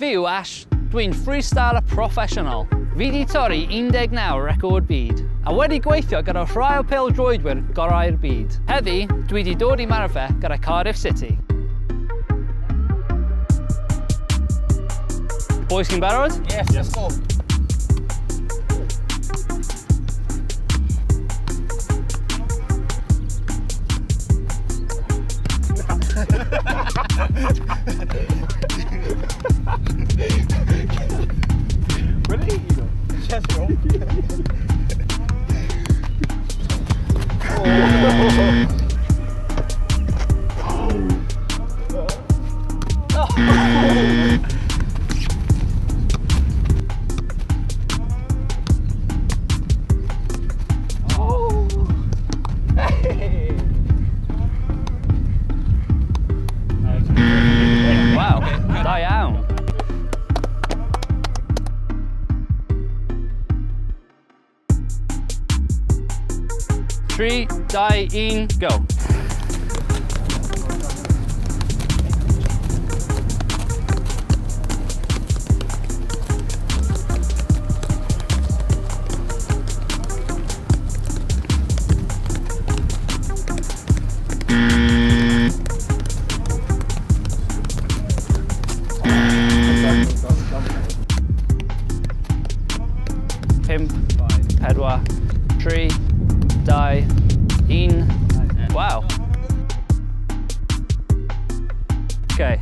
Fi yw Ash, dwi'n freestyler proffesiynol. Fi di torri 19 record byd, a wedi gweithio gyda rhai o pel droedwyr gorau'r byd. Heddi, dwi di dod i Marfe gyda Cardiff City. Boys, chi'n barod? Yes, let's go. Bro. Oh. Three, dau, in, go. Pedwar, tri, dau, in. Wow. Okay.